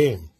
game.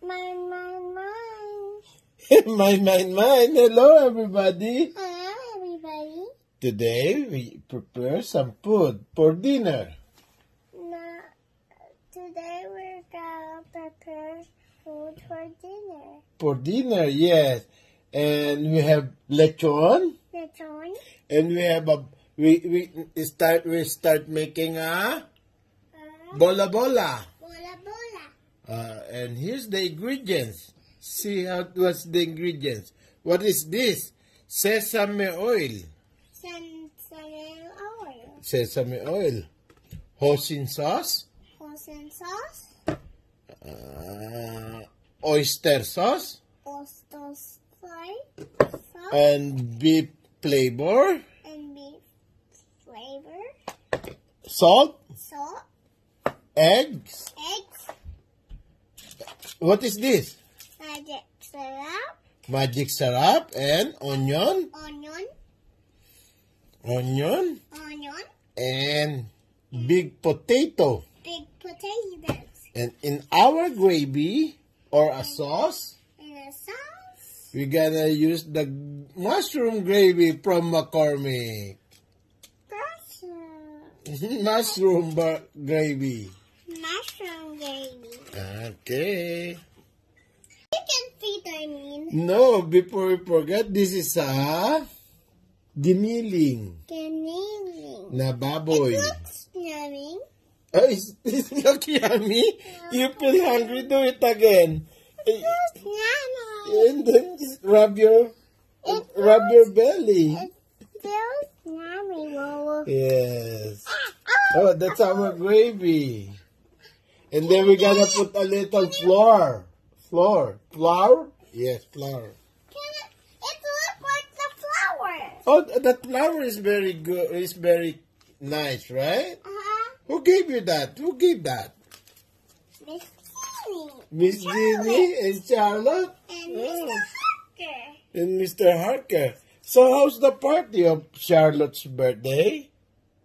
Mine, mine, mine. mine, mine, mine. Hello, everybody. Hello, everybody. Today we prepare some food for dinner. Now, today we're gonna prepare food for dinner. For dinner, yes. And we have lechon, Lechon, and we have a we we start we start making a uh, bola bola. Uh, and here's the ingredients. See how what's the ingredients. What is this? Sesame oil. Sesame oil. Sesame oil. Hoisin sauce. Hoisin sauce. Uh, oyster sauce. Oyster. Sauce. And beef flavor. and beef flavor. Salt. Salt. Eggs. Eggs. What is this? Magic syrup. Magic syrup and onion. Onion. Onion. Onion. And big potato. Big potatoes. And in our gravy or a sauce, And a sauce. we're gonna use the mushroom gravy from McCormick. Mushroom. mushroom gravy. Mushroom gravy. Okay. Chicken feet, I mean. No, before we forget, this is a giniling Giniling. na baboy. Looks yummy. Oh, is this look yummy? You feel hungry? Do it again. Eh, Looks yummy. And then just rub your It rub your belly. It feels yummy, Lolo. Yes. Oh, that's our gravy. And then we're gonna put a little flour. Flour. Flour? Yes, flour. Can it, it looks like the flower. Oh, th- that flour is very good. Is very nice, right? Uh-huh. Who gave you that? Who gave that? Miss Jeannie. Miss Jeannie and Charlotte And Oh. Mr. Harker. and Mr. Harker. So how's the party of Charlotte's birthday?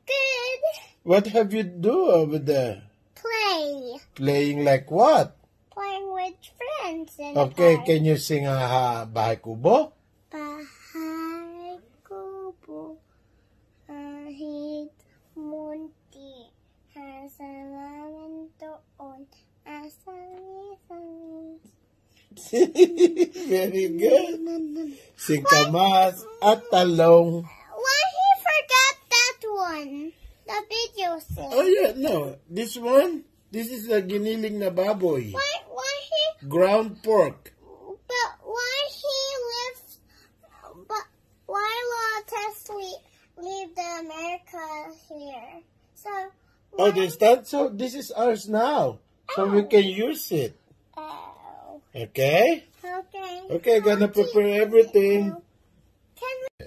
Good. What have you do over there? Play. Playing like what? Playing with friends Okay, can you sing a ha, Bahay Kubo? Bahay kubo kahit munti Hasalaman doon Asali-sali Very good. Sing kamas at talong. Why he forgot that one? The said. Oh yeah, no. This one, this is a giniling na baboy. Why, why he, Ground pork. but why he lives, but why Lotus leave, leave the America here? So, Oh, this that so this is ours now. So we can oh. use it. Oh, Okay? okay. Okay, gonna prepare everything. Can we,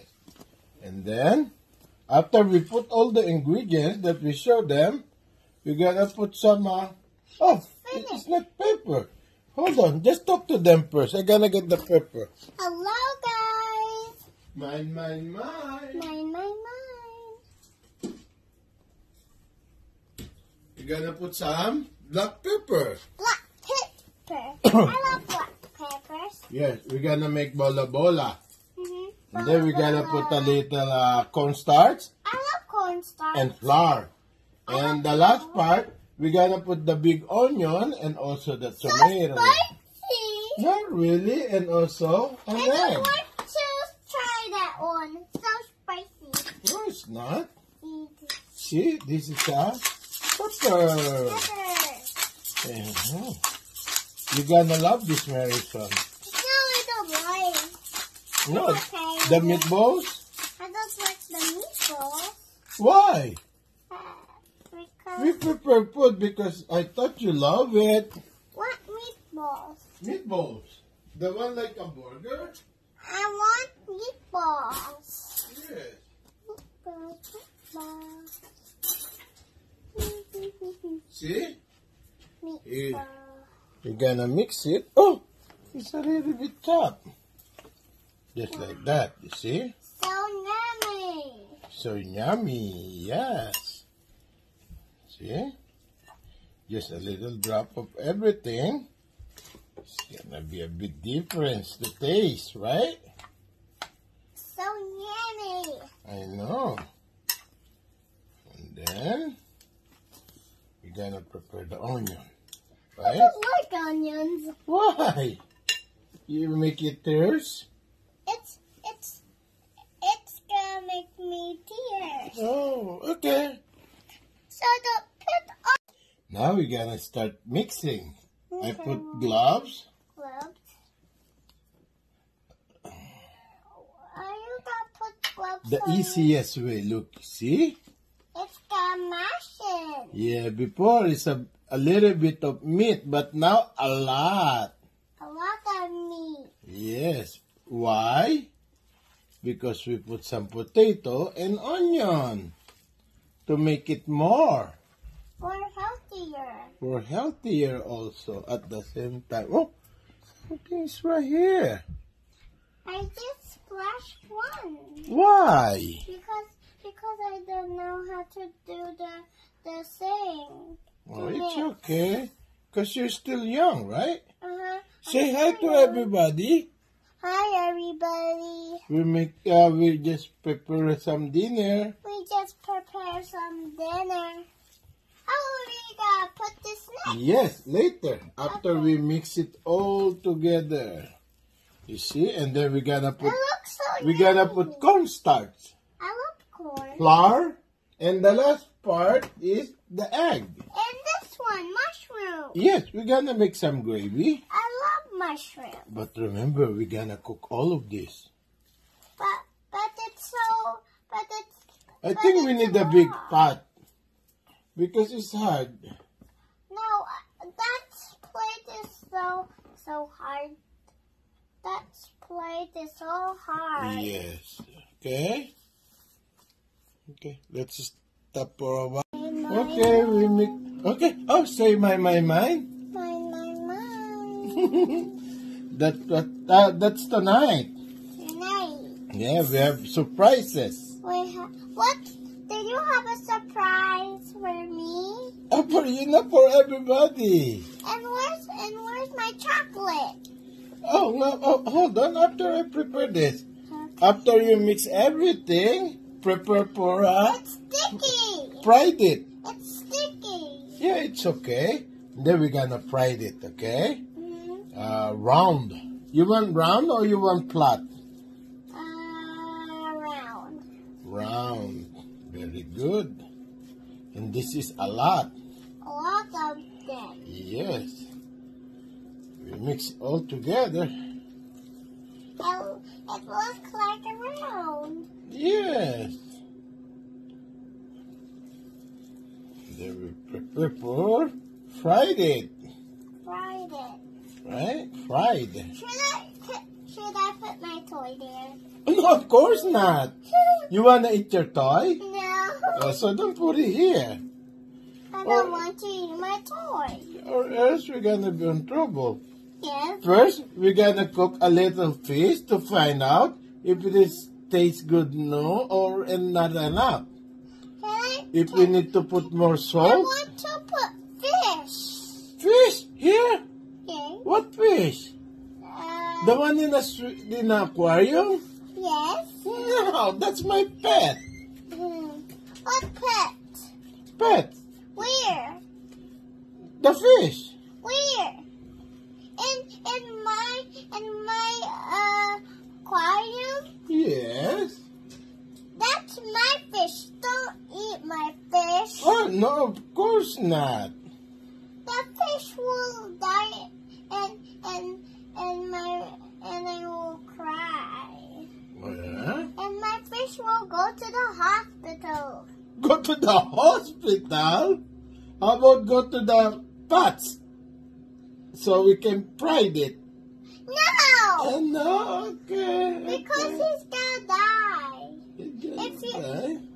And then after we put all the ingredients that we show them, we're gonna put some uh, oh it is not pepper. Hold on, just talk to them first. I'm gonna get the pepper. hello guys. Mine, mine, mine. Mine, mine, mine. You're gonna put some black pepper. Black pepper. I love black peppers. Yes, we're gonna make bola bola. And then we're gonna put a little uh, cornstarch I love cornstarch. and flour. And the last part, we're gonna put the big onion and also the so tomato. spicy. Not really, and also an I don't want to try that one. So spicy. No, it's not. Eat See, this is a pepper. pepper. Mhm. You're gonna love this, I don't like. No, Okay. the meatballs? I don't like the meatballs. Why? Uh, because We prepare food because I thought you love it. what meatballs? Meatballs. The one like a burger? I want meatballs. Yes. Meatballs. See? Meatballs. You're gonna mix it. Oh, it's a little bit chopped. Just like that, you see? So yummy. So yummy, yes. See? just a little drop of everything. It's gonna be a big difference the taste, right? So yummy. I know. And then we're gonna prepare the onion, right? I don't like onions. Why? You make it thirst? It's it's it's gonna tears. Oh, okay. So the put on Now we're gonna start mixing. I put gloves. gloves. Are you gonna put gloves The on? easiest way. Look, see? It's gonna mash it. Yeah, before it's a, a little bit of meat, but now a lot. A lot of meat. Yes. Why? Because we put some potato and onion to make it more. For healthier. For healthier also at the same time. Oh, something's right here. I just splashed one Why? because because I don't know how to do the the thing. Oh, it's okay. Because you're still young, right? Uh-huh. Say hi to everybody. Hi everybody. We make, uh, we just prepare some dinner. We just prepare some dinner. How are we gonna put this next? Yes, later, after we mix it all together. You see, and then we're gonna It put, looks so we're gonna put cornstarch, I love corn. flour, and the last part is the egg. And this one, mushroom. Yes, we're gonna make some gravy. I mushroom. But remember, we're gonna cook all of this. But but it's so but it's I But think we it's need a big pot. Because it's hard. no uh, that plate is so so hard. That plate is so hard. Yes. Okay. Okay, let's stop for a while. My, my, Okay, we make. Okay. Oh, say my my mine. that that uh, that's tonight. Tonight. Yeah, we have surprises. We ha- what? Did you have a surprise for me? Oh, for you, not for everybody. And where's and where's my chocolate? Oh no! Oh, hold on. After I prepare this, Okay. after you mix everything, prepare for uh, It's sticky. fried it. It's sticky. Yeah, it's okay. Then we're gonna fry it. Okay. Uh, round. You want round or you want flat? uh, round. Round. Very good. And this is a lot. A lot of them. Yes. We mix all together. Oh, it looks like a round. Yes. Then we prepare for fried it. Fried it. Right? Fried. Should I put, should I put my toy there? No, of course not. You wanna eat your toy? no. Uh, so don't put it here. I or- don't want to eat my toy. Or else we're gonna be in trouble. Yes. First, we're gonna cook a little fish to find out if it is tastes good no or and not enough. I? If we need to put more salt. I want to put fish. Fish here? What fish? Uh, The one in the in the aquarium? yes. No, that's my pet. Hmm. What pet? Pet. Where? The fish. Where? In in my in my uh aquarium. Yes. That's my fish. Don't eat my fish. Oh no, of course not. The fish will die, and and and my and I will cry. Well, And my fish will go to the hospital. Go to the hospital. How about go to the pots so we can fry it? No, Oh, no, okay. because okay. he's gonna die. If if you- you...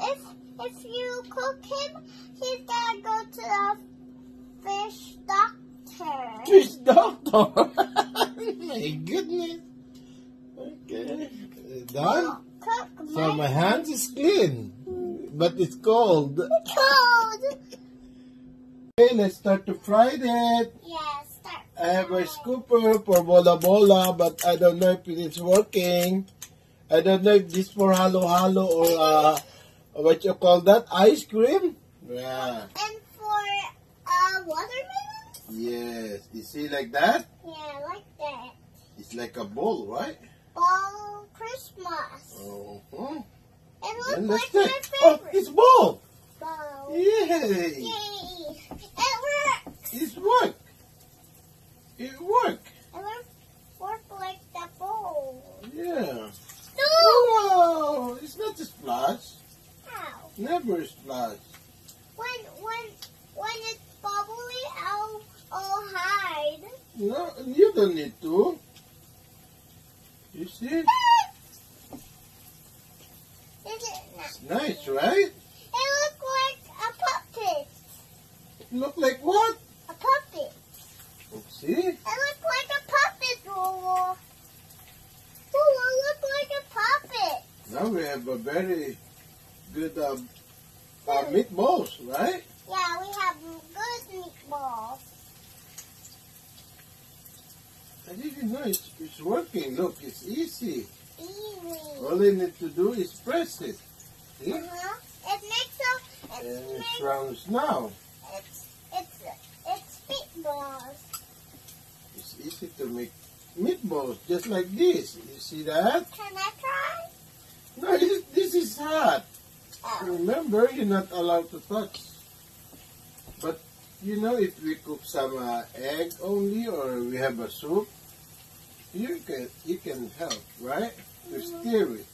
If if you cook him, he's gonna go to the fish doctor. Fish doctor. My goodness. Okay. Done? So my hands is clean, but it's cold. cold. Okay, let's start to fry it. Yeah, start. I have a scooper for bola bola, but I don't know if it is working. I don't know if this for halo halo or uh, what you call that ice cream. Yeah. And for uh, watermelon? Yes. You see like that? Yeah, like that. It's like a bowl, right? Ball Christmas. Uh-huh. It Then looks like my Oh, it's bowl. Ball. Yay! Yay! It works. It's work. It worked. It works work like the bowl. Yeah. No! Wow! It's not a splash. Ow. Never a splash. When when when it's bubbly, I'll I'll hide. No, you don't need to. You see? It? It's nice, right? It looks like a puppet. It Look like what? A puppet. See? It looks like a puppet, Lulu. Lulu, look like a puppet. Now we have a very good um, uh, meatballs, right? Yeah, we have good meatballs. I didn't know it's, it's working. Look, it's easy. Easy. All you need to do is press it. See? Uh-huh. It makes a And it's it makes, rounds now. it's it's it's meatballs. It's easy to make meatballs just like this. You see that? Can I try? No, this, this is hot. Oh. Remember, you're not allowed to touch. But you know, if we cook some uh, egg only, or we have a soup, you can you can help, right? To stir it.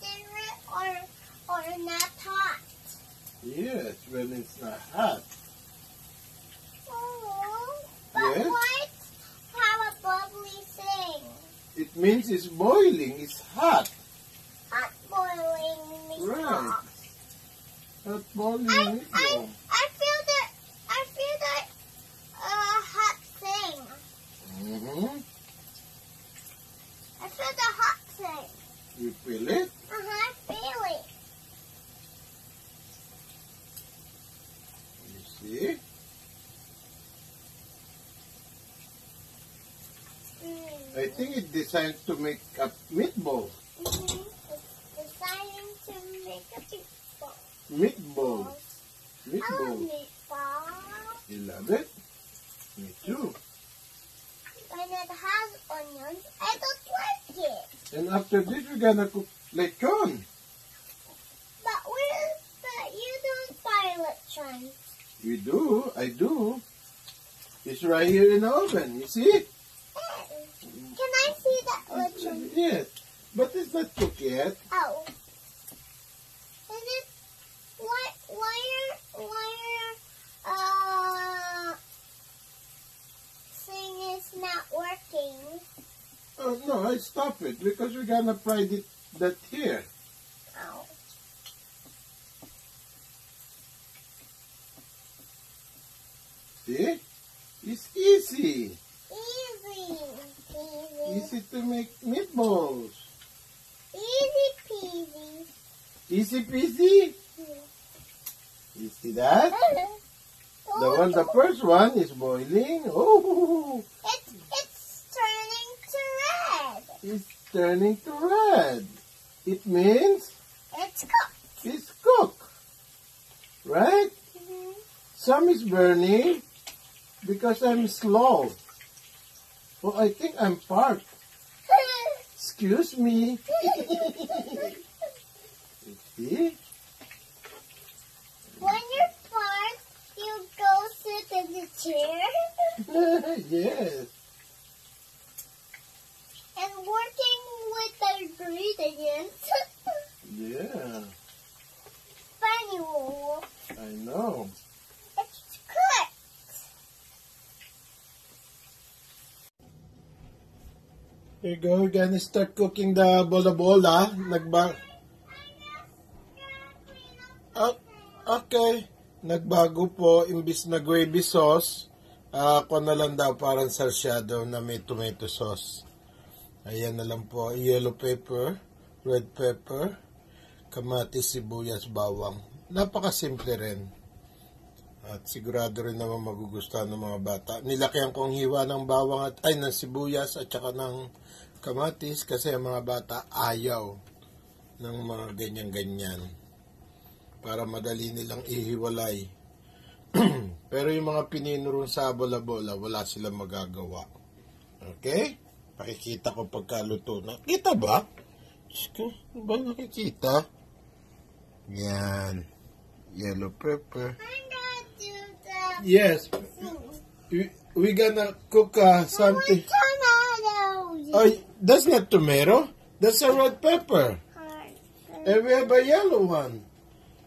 Stir it or or not hot. Yes, when it's not hot. Oh, but Yes? what? Have a bubbly thing. It means it's boiling. It's hot. Hot boiling meatballs. Right. Hot boiling I, I, meatball. I feel that I feel that uh, hot thing. Mm-hmm. I feel the hot thing. You feel it? Uh huh. I feel it. You see? Mm. I think it's designed to make a meatball. Mhm. It's deciding to make a meatball. Meatball. I love Meatball. meatballs. You love it? Me too. When it has onions, I don't like it. And after this, we're gonna cook lechon. But where? But you don't buy lechon. We do. I do. It's right here in the oven. You see? Can I see that lechon? Yes. But it's not cooked yet. Oh. Is it why why are why are uh thing is not working? Oh, no, I stop it because we're gonna fry it, that here. See? It's easy. Easy. Easy. Easy to make meatballs. Easy peasy. Easy peasy. You see that? The one, the first one is boiling. Oh, It's it's turning to it's turning to red. It means It's cooked. it's cooked. Right? Mhm. Some is burning because I'm slow. Oh, I think I'm parked. Excuse me. See? when you're parked, you go sit in the chair yes. Ingredients. Yeah, Funny Wolf. I know. It's cooked. Here you go. We're gonna start cooking the bola bola. Nagba oh, okay. Nagbago po, imbis na gravy sauce, ah ako na lang daw parang sarsyado na may tomato sauce. Ayan na lang po, yellow pepper, red pepper, kamatis, sibuyas, bawang. Napakasimple rin. At sigurado rin naman magugustuhan ng mga bata. Nilakyan kong hiwa ng bawang at ay ng sibuyas at saka ng kamatis kasi ang mga bata ayaw ng mga ganyan-ganyan para madali nilang ihiwalay. Pero yung mga pininurong sa bola-bola, wala silang magagawa. Okay? Pakikita ko pagkaluto na. Kita ba? Diyos ko, ano ba nakikita? Yan. Yellow pepper. I'm gonna do the Yes. We, we gonna cook uh, something. tomatoes. Oh, that's not tomato. That's a red pepper. And we have a yellow one.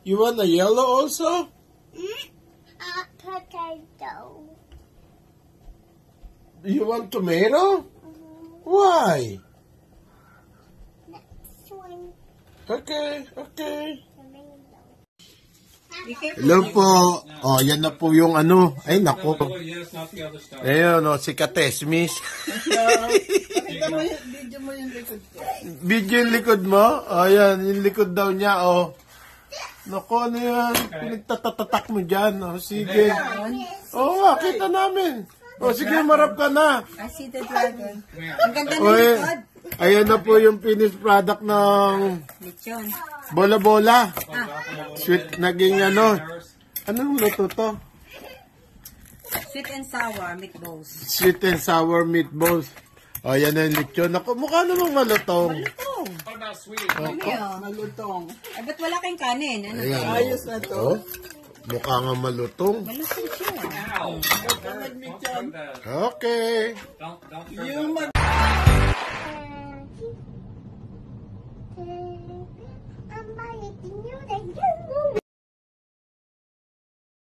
You want a yellow also? Uh, potato. You want tomato? Why? Okay, okay. Hello po. Oh, yan na po yung ano. Ay, nako. Oh. Ayun, no, si Katesmis. Video mo yung likod ko. Video yung likod mo? Oh, yan, yung likod daw niya, oh. Nako, ano yan? Pinagtatatatak mo dyan. Oh, sige. Oo nga, kita namin. Oh, sige, marap ka na. I see the dragon. Ang ganda ng likod. Ayan na po yung finished product ng Lechon. bola-bola. Sweet, naging ano. Anong luto to? Sweet and sour meatballs. Sweet and sour meatballs. O, yan na yung lechon. Ako, mukha namang malutong. Oh, sweet? ano yun? Malutong. Ay, ba't wala kayong kanin? Ano? Ayan. Ayos na to. Oh, mukha nga malutong. Malusog siya. Ow! Okay. don't, don't Mama, it's new